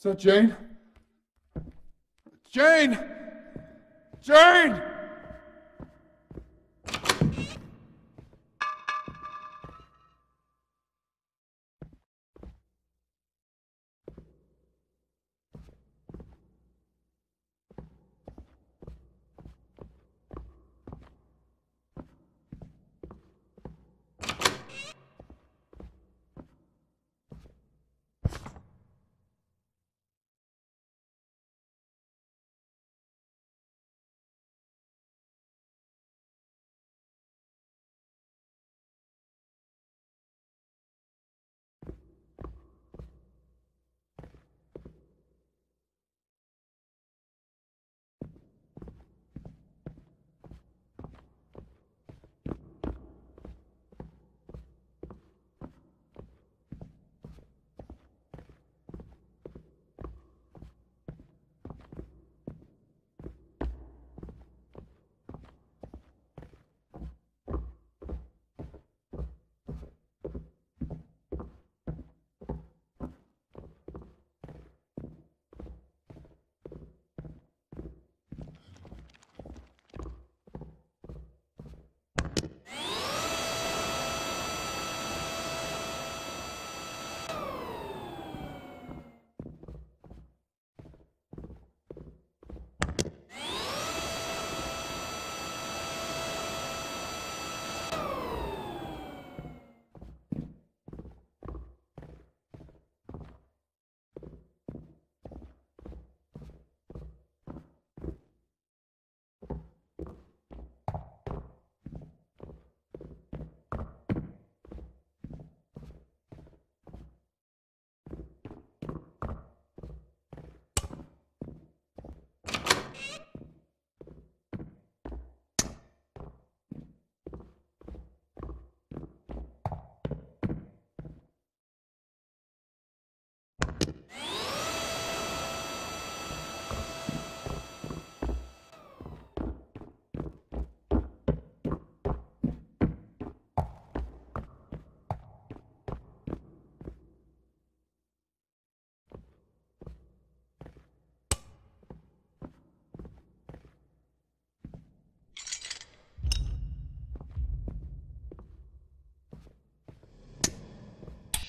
Is that Jane? Jane! Jane!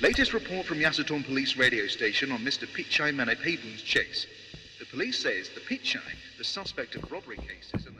Latest report from Yasothon Police radio station on Mr. Pichai Manipabu's chase. The police says the Pichai, the suspect of robbery cases and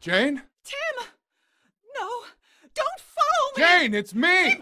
Jane? Tim! No! Don't follow me! Jane, it's me! Keep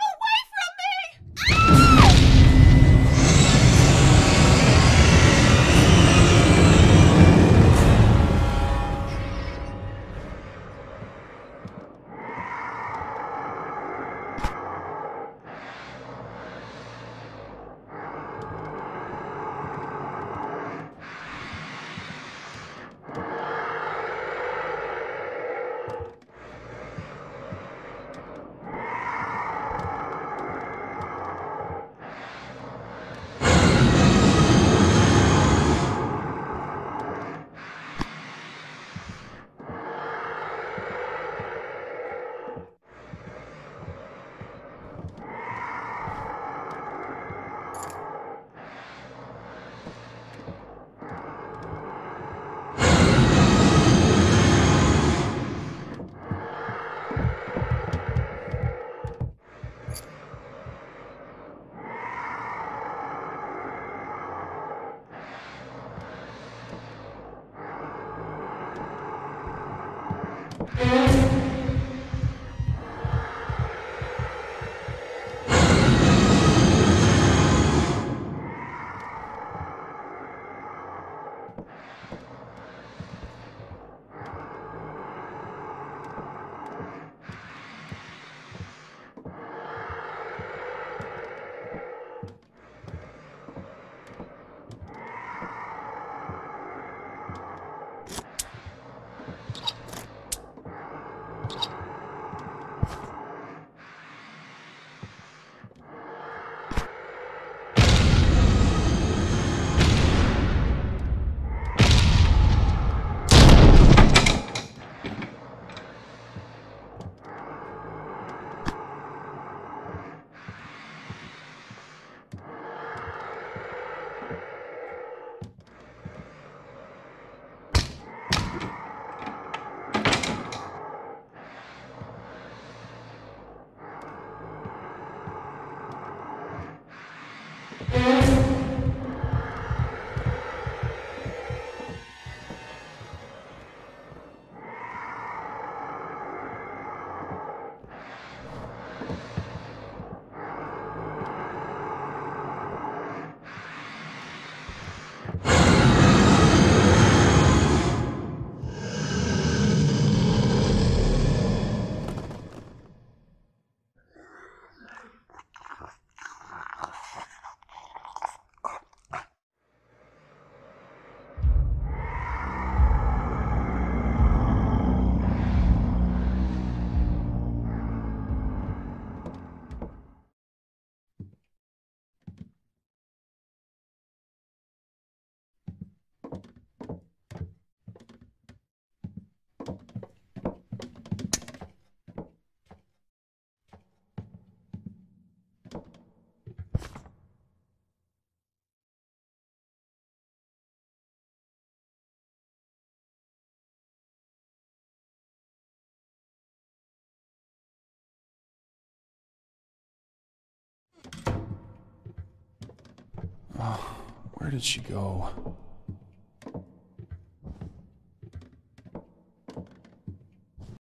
Oh, where did she go?